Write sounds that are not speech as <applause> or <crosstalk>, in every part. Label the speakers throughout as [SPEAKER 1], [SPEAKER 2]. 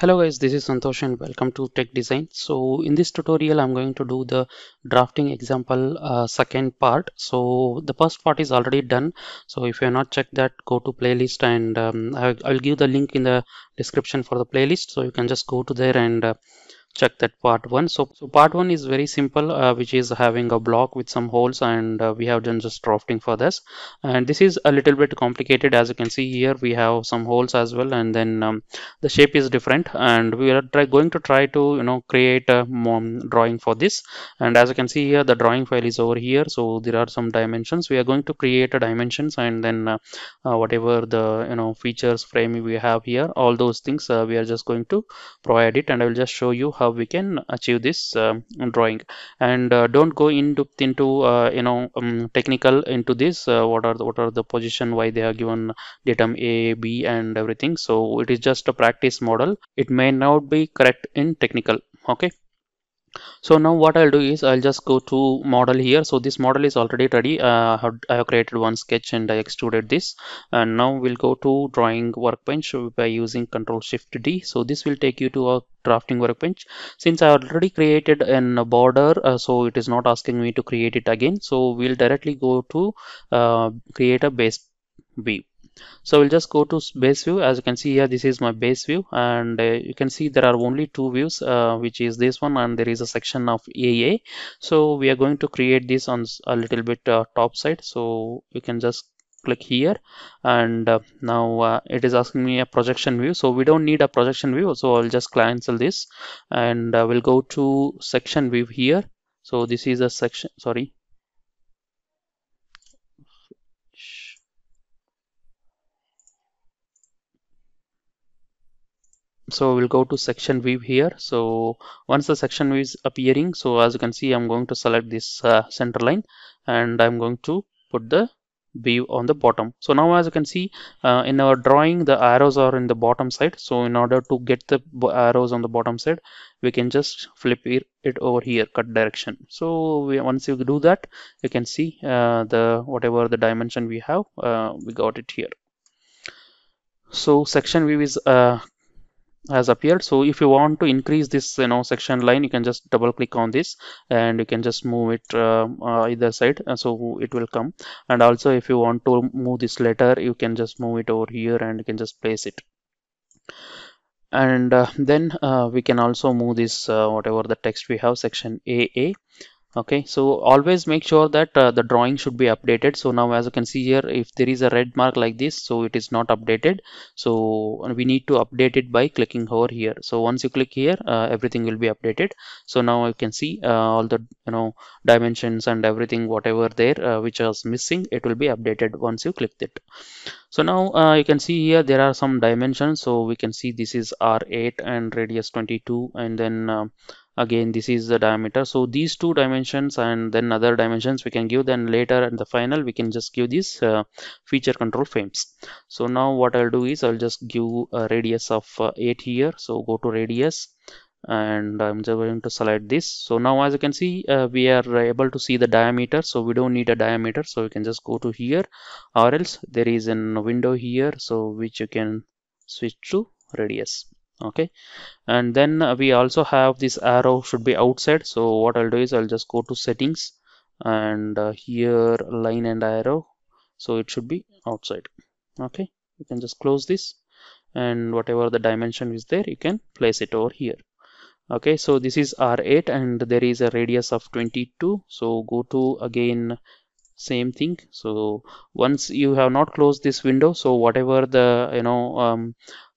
[SPEAKER 1] Hello guys, this is Santosh and welcome to Tech Design. So in this tutorial, I'm going to do the drafting example uh, second part. So the first part is already done. So if you're not checked that, go to playlist and um, I'll, give the link in the description for the playlist. So you can just go to there and uh, check that part one. So, so part one is very simple uh, which is having a block with some holes and uh, we have done just drafting for this. And this is a little bit complicated. As you can see here we have some holes as well and then um, the shape is different. And we are try, going to try to you know create a drawing for this. And as you can see here the drawing file is over here. So there are some dimensions. We are going to create a dimensions and then uh, uh whatever the you know features frame we have here all those things uh, we are just going to provide it. And I will just show you how we can achieve this uh, drawing. And uh, don't go into into uh, you know um, technical into this what are the, what are the position why they are given datum a b and everything. So it is just a practice model. It may not be correct in technical okay so now what I'll do is I'll just go to model here. So this model is already ready. Uh, I have created one sketch and I extruded this. And now we'll go to drawing workbench by using control shift D. So this will take you to a drafting workbench. Since I already created a border uh, so it is not asking me to create it again. So we'll directly go to uh, create a base view so we'll just go to base view. As you can see here this is my base view. And uh, you can see there are only two views uh, which is this one and there is a section of AA so we are going to create this on a little bit uh, top side. So you can just click here. And uh, now uh, it is asking me a projection view. So we don't need a projection view. So I'll just cancel this. And uh, we'll go to section view here. So this is a section sorry so we'll go to section view here. So once the section view is appearing so as you can see i'm going to select this uh, center line and i'm going to put the view on the bottom. So now as you can see uh, in our drawing the arrows are in the bottom side. So in order to get the arrows on the bottom side we can just flip it, over here cut direction. So we, once you do that you can see uh, the whatever the dimension we have uh, we got it here. So section view is uh, has appeared. So if you want to increase this you know section line you can just double click on this and you can just move it uh, uh, either side. Uh, so it will come. And also if you want to move this letter you can just move it over here and you can just place it. And uh, then uh, we can also move this uh, whatever the text we have section AA okay so always make sure that uh, the drawing should be updated. So now as you can see here if there is a red mark like this so it is not updated. So we need to update it by clicking over here. So once you click here uh, everything will be updated. So now you can see uh, all the you know dimensions and everything whatever there uh, which was missing it will be updated once you click it. So now uh, you can see here there are some dimensions. So we can see this is r8 and radius 22 and then uh, again this is the diameter. So these two dimensions and then other dimensions we can give. Then later in the final we can just give these uh, feature control frames. So now what I'll do is I'll just give a radius of uh, 8 here. So go to radius and I'm just going to select this. So now as you can see uh, we are able to see the diameter. So we don't need a diameter. So we can just go to here or else there is a window here. So which you can switch to radius okay. And then we also have this arrow should be outside. So what I'll do is I'll just go to settings and uh, here line and arrow. So it should be outside. Okay. You can just close this and whatever the dimension is there you can place it over here. Okay. So this is r8 and there is a radius of 22 so go to again same thing. So once you have not closed this window so whatever the you know um,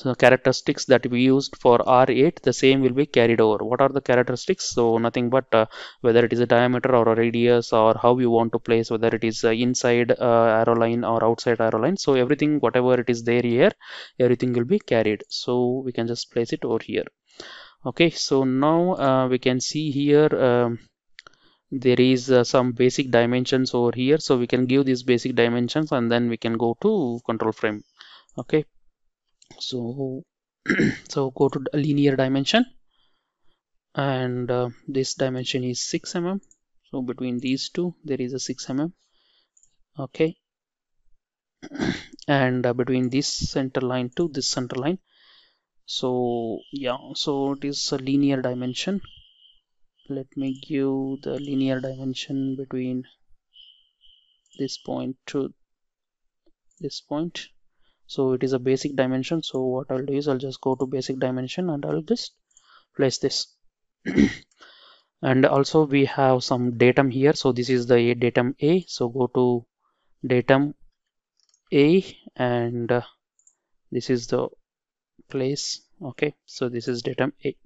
[SPEAKER 1] so characteristics that we used for R8 the same will be carried over. What are the characteristics? So nothing but uh, whether it is a diameter or a radius or how you want to place whether it is uh, inside uh, arrow line or outside arrow line so everything whatever it is there here everything will be carried. So we can just place it over here. Okay so now uh, we can see here um, there is uh, some basic dimensions over here. So we can give these basic dimensions and then we can go to control frame. Okay so <clears throat> so go to a linear dimension. And uh, this dimension is 6 mm. So between these two there is a 6 mm. Okay. <clears throat> And uh, between this center line to this center line. So yeah so it is a linear dimension. Let me give the linear dimension between this point to this point so it is a basic dimension. So what I'll do is I'll just go to basic dimension and I'll just place this. <clears throat> And also we have some datum here. So this is the datum A. So go to datum A and uh, this is the place. Okay. So this is datum A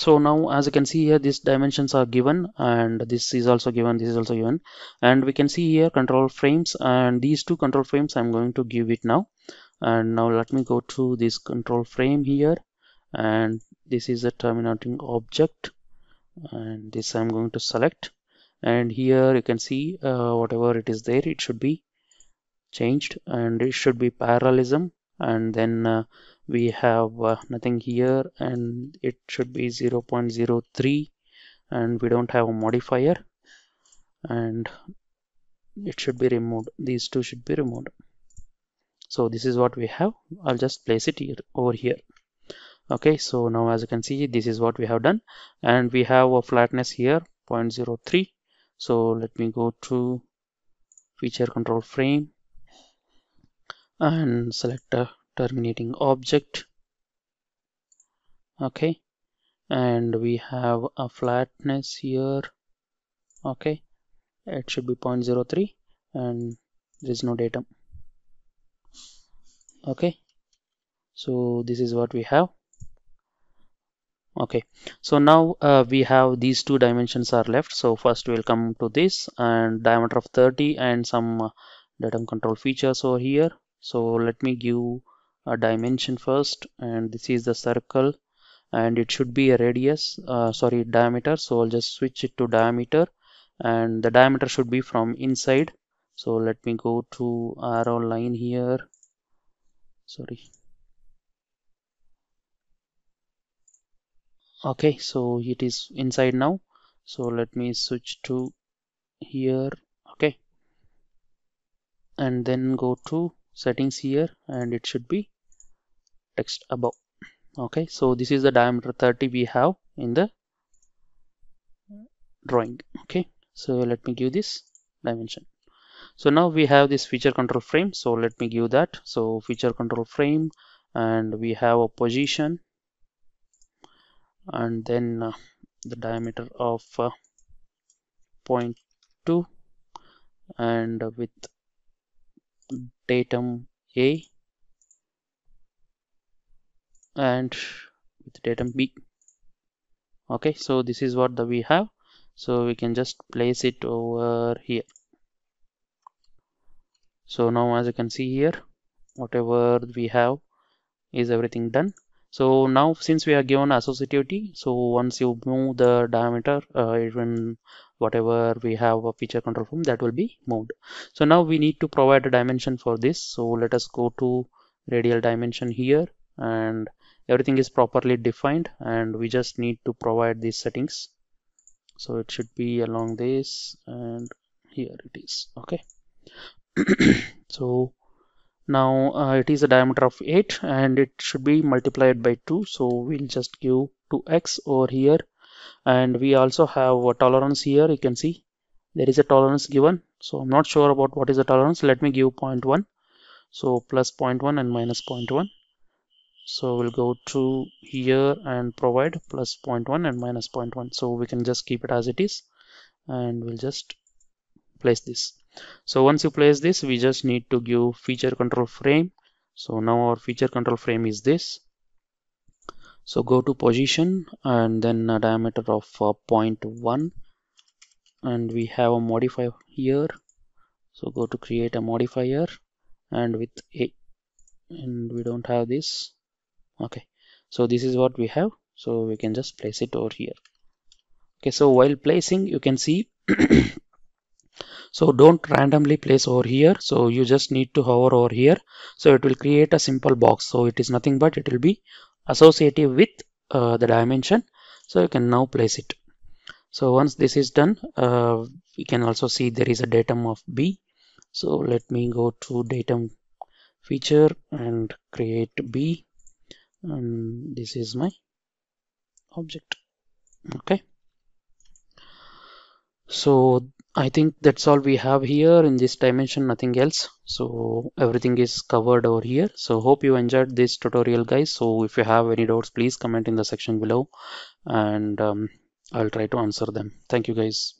[SPEAKER 1] so now as you can see here these dimensions are given and this is also given this is also given. And we can see here control frames and these two control frames I'm going to give it now. And now let me go to this control frame here and this is a terminating object. And this I'm going to select. And here you can see uh, whatever it is there it should be changed and it should be parallelism. And then uh, we have uh, nothing here and it should be 0.03 and we don't have a modifier and it should be removed. These two should be removed. So this is what we have. I'll just place it here over here. Okay so now as you can see this is what we have done. And we have a flatness here 0.03 so let me go to feature control frame and select a terminating object. Okay. And we have a flatness here. Okay. It should be 0.03 and there is no datum. Okay. So this is what we have. Okay. So now uh, we have these two dimensions are left. So first we'll come to this and diameter of 30 and some uh, datum control features over here. So let me give a dimension first and this is the circle and it should be a radius uh, sorry diameter. So I'll just switch it to diameter and the diameter should be from inside. So let me go to arrow line here. Sorry. Okay so it is inside now. So let me switch to here. Okay. And then go to settings here and it should be text above. Okay so this is the diameter 30 we have in the drawing. Okay so let me give this dimension. So now we have this feature control frame. So let me give that. So feature control frame and we have a position and then uh, the diameter of uh, 0.2 and with datum A and with datum B. Okay so this is what the we have. So we can just place it over here. So now as you can see here whatever we have is everything done. So now since we are given associativity so once you move the diameter uh, even whatever we have a feature control frame that will be moved. So now we need to provide a dimension for this. So let us go to radial dimension here and everything is properly defined and we just need to provide these settings. So it should be along this and here it is okay? <clears throat> So now uh, it is a diameter of 8 and it should be multiplied by 2 so we'll just give 2x over here. And we also have a tolerance here you can see. There is a tolerance given. So I'm not sure about what is the tolerance. Let me give 0.1 so plus 0.1 and minus 0.1 so we'll go to here and provide plus 0.1 and minus 0.1 so we can just keep it as it is and we'll just place this. So once you place this we just need to give feature control frame. So now our feature control frame is this. So go to position and then a diameter of uh, 0.1 and we have a modifier here. So go to create a modifier and with a. And we don't have this okay. So this is what we have. So we can just place it over here. Okay. So while placing you can see <coughs> so don't randomly place over here. So you just need to hover over here. So it will create a simple box. So it is nothing but it will be associative with uh, the dimension. So you can now place it. So once this is done uh, we can also see there is a datum of b. So let me go to datum feature and create b and this is my object. Okay. So I think that's all we have here in this dimension nothing else. So everything is covered over here. So hope you enjoyed this tutorial guys. So if you have any doubts please comment in the section below. And um, I'll try to answer them. Thank you guys